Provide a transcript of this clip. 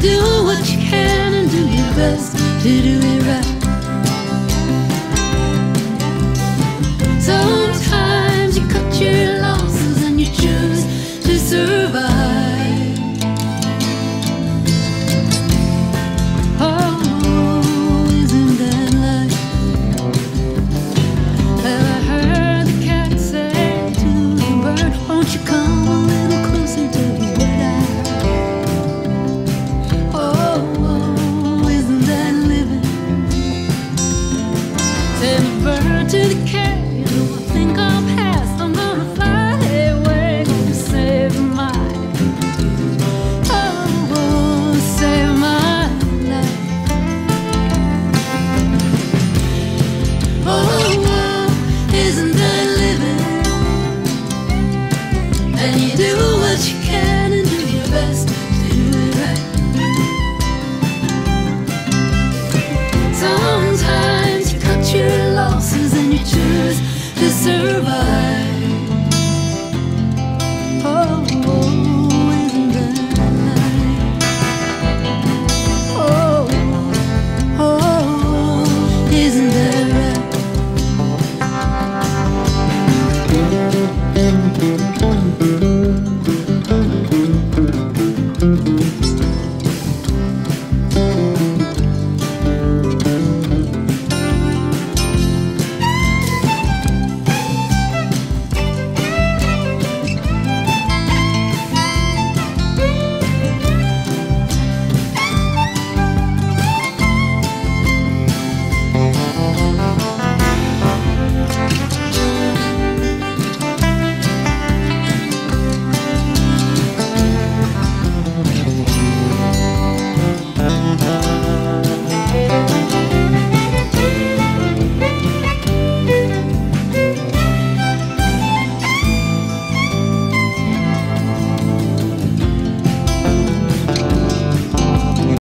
do what you can and do your best to do it right. And you do what you can and do your best to do it right? Sometimes you cut your losses and you choose to survive.